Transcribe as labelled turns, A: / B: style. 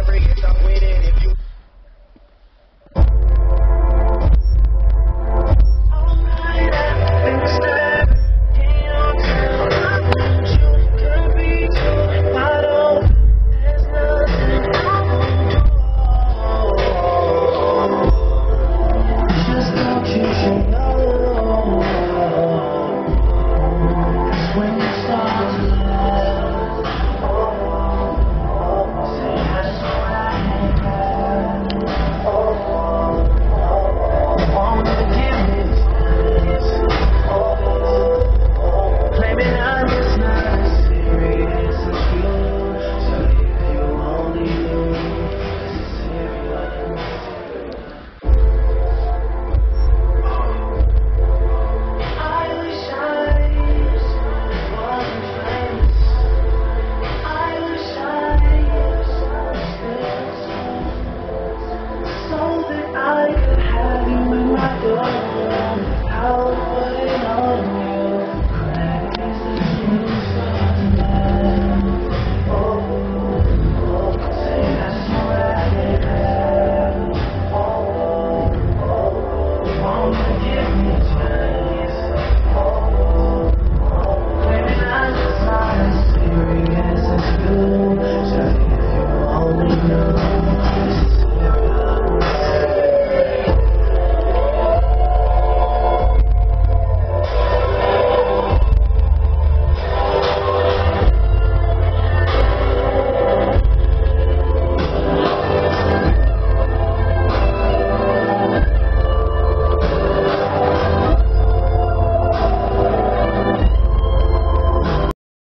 A: every, it's waiting.